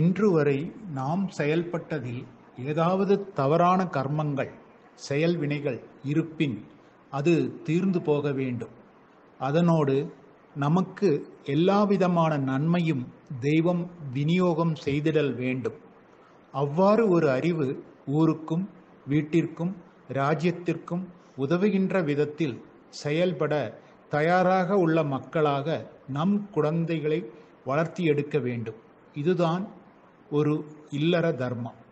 இன்று வரை நாம் செயல்பட்டதில் ஏதாவது தவறான கர்மங்கள் செயல் வினைகள் இருப்பின் அது தீர்ந்து போக வேண்டும். அதனோடு நமக்கு எல்லாவிதமான நன்மையும் தெய்வம் விநியோகம் செய்திடல் வேண்டும். அவ்வாறு ஒரு அறிவு ஊருக்கும் வீட்டிற்கும் ராஜ்யத்திற்கும் உதவுகின்ற விதத்தில் செயல்பட தயாராக உள்ள மக்களாக நம் குழந்தைகளை வளர்த்தி எடுக்க வேண்டும். இதுதான் ஒரு இல்லற தர்மம்.